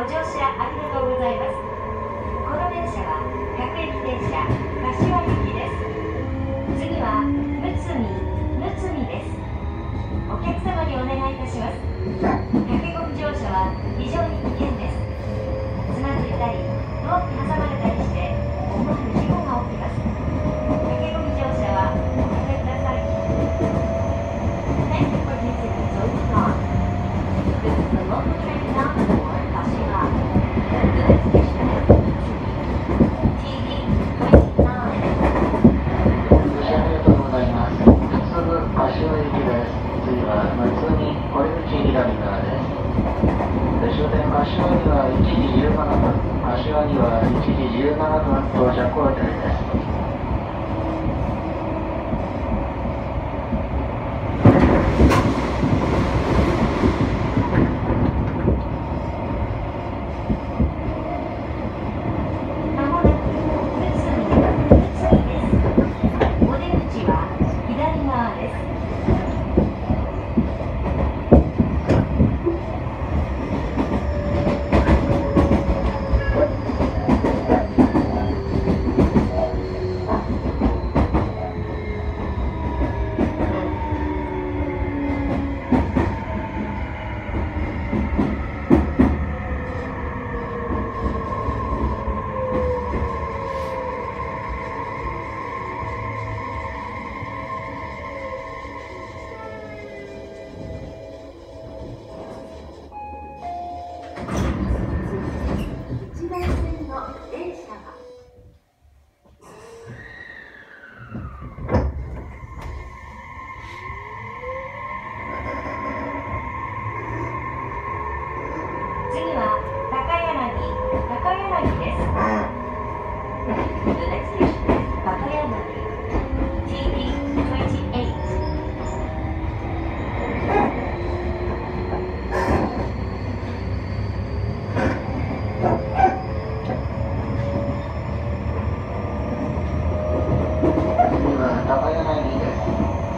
ご乗車ありがとうございます。この電車は各駅停車柏駅です。次はむつみむつみです。お客様にお願いいたします。駆け込み乗車は非常に危険です。つまずいたり、ロープに挟まれたりして思わぬ事故が起きます。駆け込み乗車はおやめください。Thank you for using Zoe This is the local train number for Kashima. The next station is TD 29. ご視聴ありがとうございます。すぐ柏駅です。次は松見堀口左側です。終点柏には1時17分、柏には1時17分到着予定です。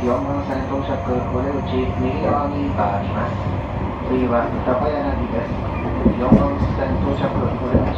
4番線到着、お出口右側に変わります。次は高柳です。4番線到着、お出口。